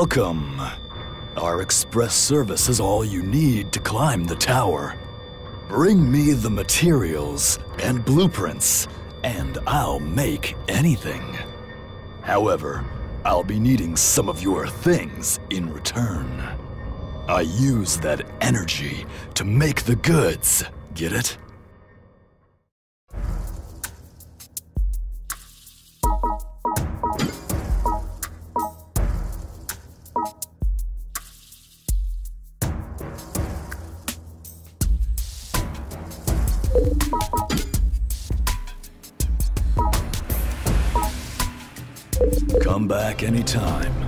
Welcome. Our express service is all you need to climb the tower. Bring me the materials and blueprints, and I'll make anything. However, I'll be needing some of your things in return. I use that energy to make the goods. Get it? Anytime.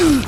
Ugh!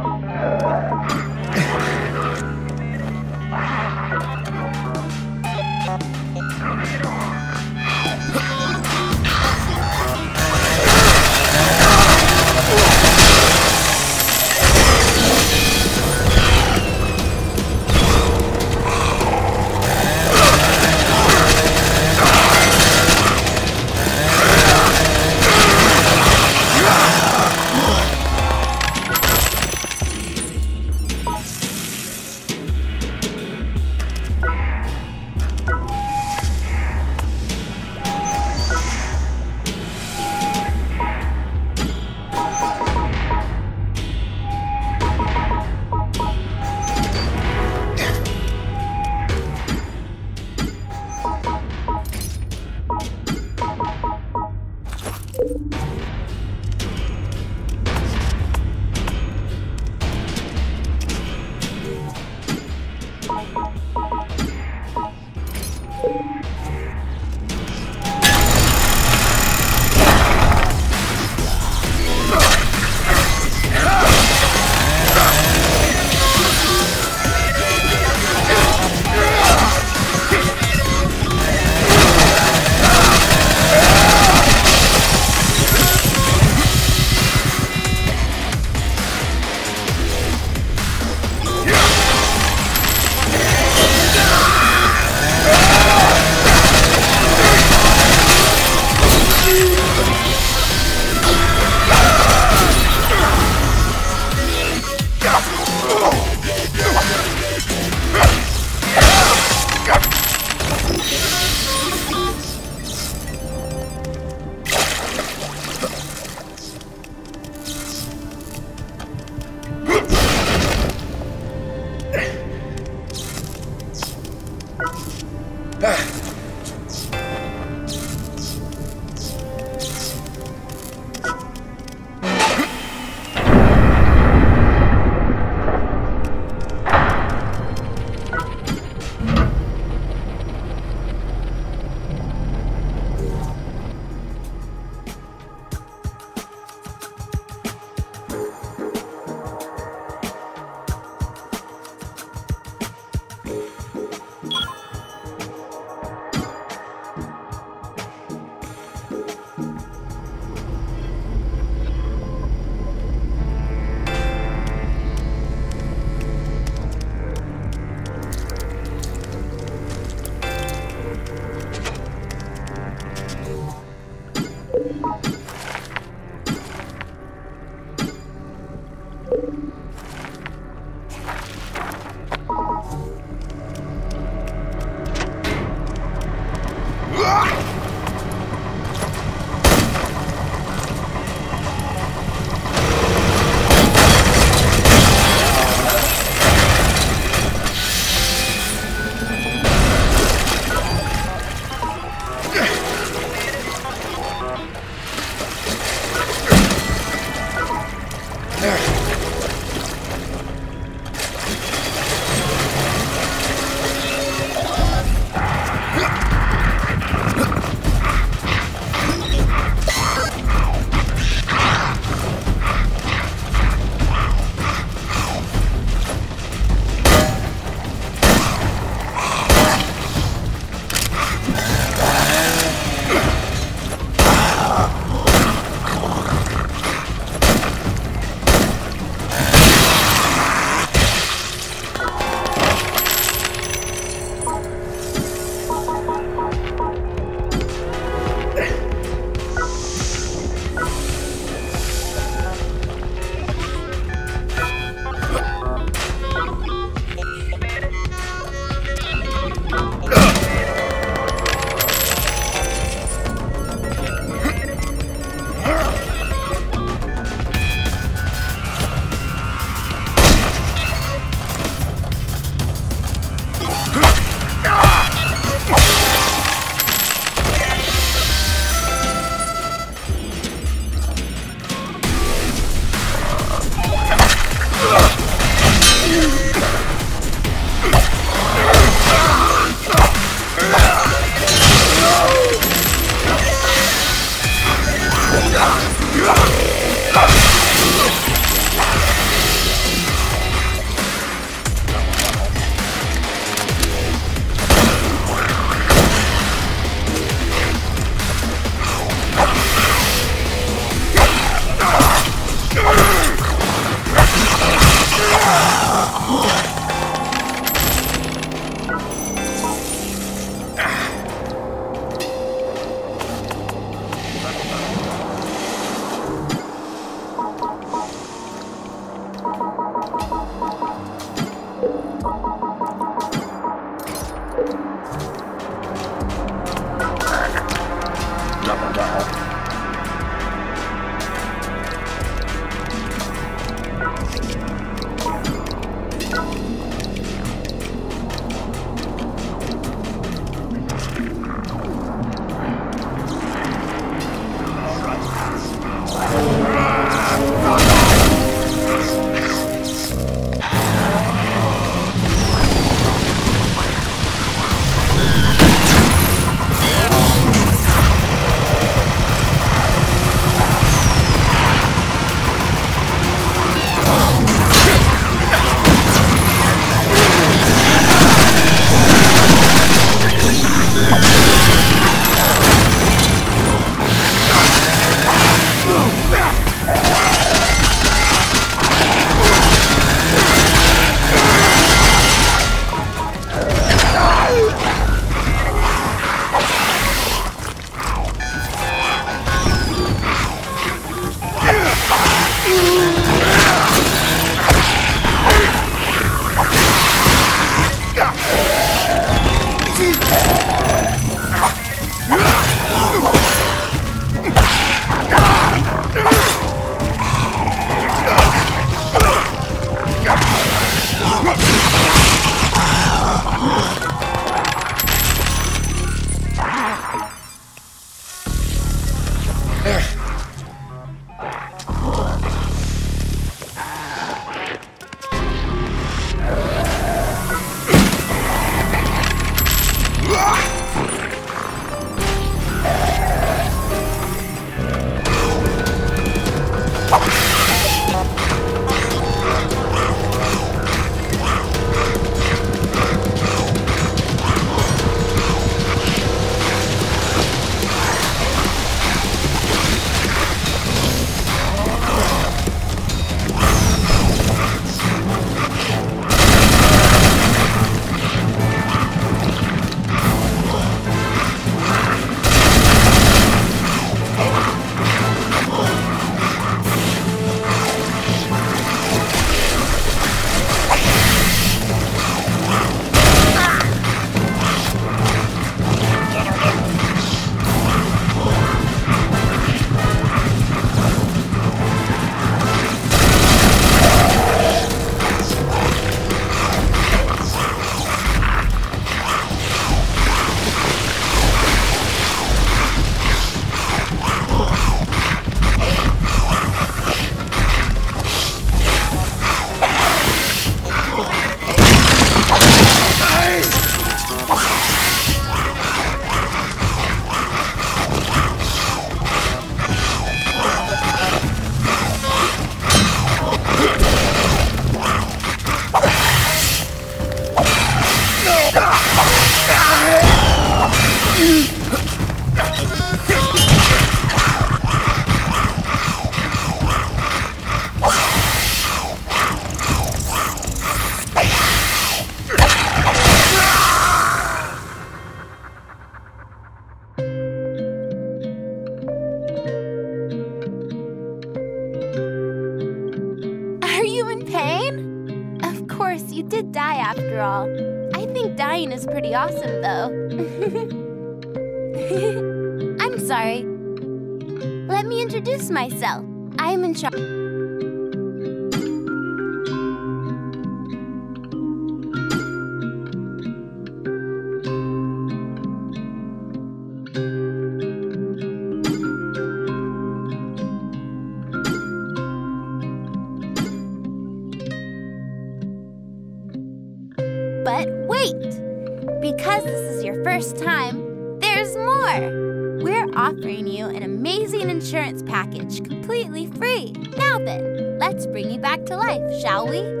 First time, there's more! We're offering you an amazing insurance package completely free. Now then, let's bring you back to life, shall we?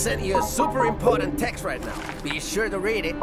sent you a super important text right now. Be sure to read it.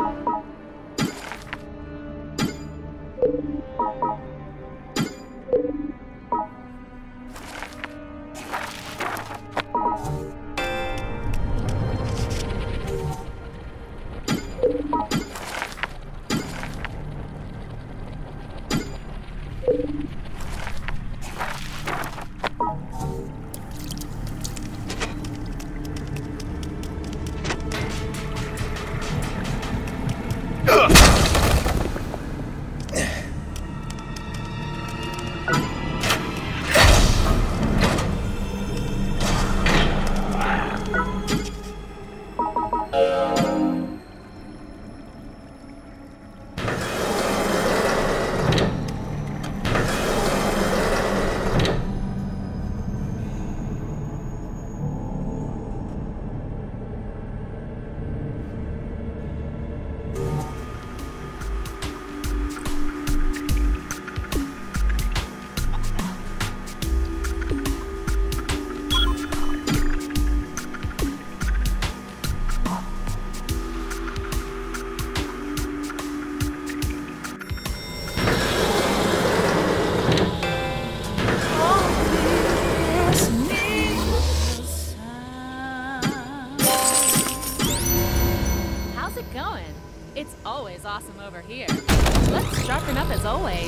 Always.